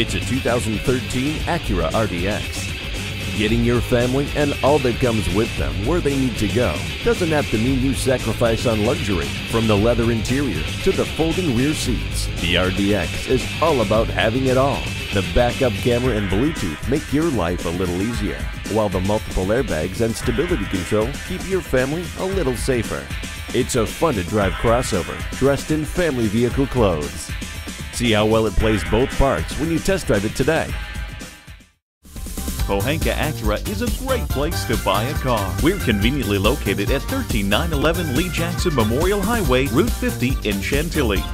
It's a 2013 Acura RDX. Getting your family and all that comes with them where they need to go doesn't have to mean you sacrifice on luxury. From the leather interior to the folding rear seats, the RDX is all about having it all. The backup camera and Bluetooth make your life a little easier, while the multiple airbags and stability control keep your family a little safer. It's a fun to drive crossover dressed in family vehicle clothes. See how well it plays both parts when you test drive it today. Pohanka Acura is a great place to buy a car. We're conveniently located at 13911 Lee Jackson Memorial Highway, Route 50 in Chantilly.